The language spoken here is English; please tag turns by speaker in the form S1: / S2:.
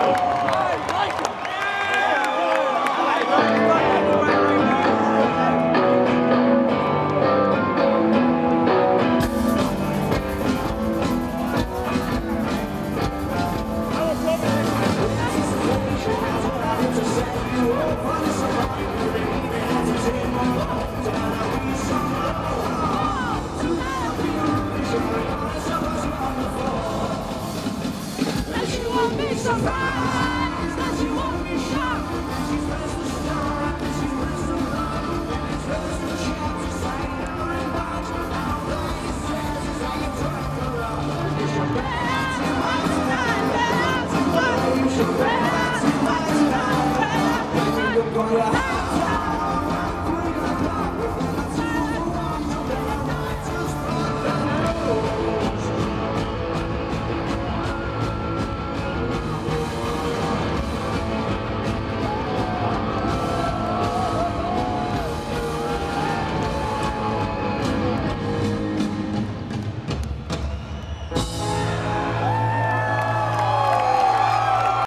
S1: Oh.